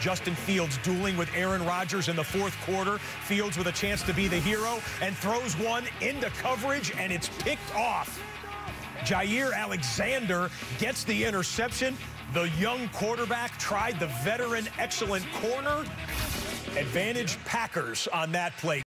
Justin Fields dueling with Aaron Rodgers in the fourth quarter. Fields with a chance to be the hero and throws one into coverage, and it's picked off. Jaire Alexander gets the interception. The young quarterback tried the veteran excellent corner. Advantage Packers on that play.